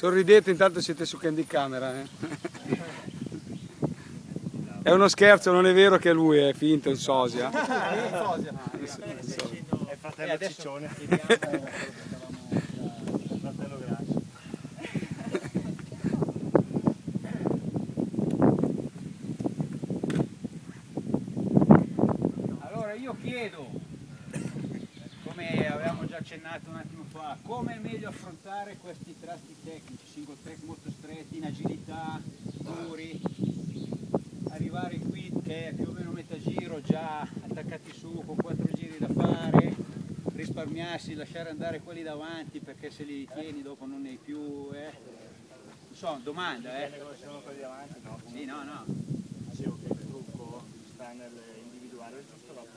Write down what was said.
Sorridete intanto siete su Candy Camera. Eh? È uno scherzo, non è vero che lui è finto, è un sosia. È fratello Ciccione. Fratello Grasso. Allora io chiedo, accennato un attimo fa, come è meglio affrontare questi tratti tecnici, single track molto stretti, in agilità, duri, arrivare qui che è più o meno metà giro già attaccati su con quattro giri da fare, risparmiarsi, lasciare andare quelli davanti perché se li tieni dopo non ne hai più, eh. Non so, domanda, eh. Sono quelli davanti, no? Sì, no, no. Dicevo che il trucco sta nell'individuare il giusto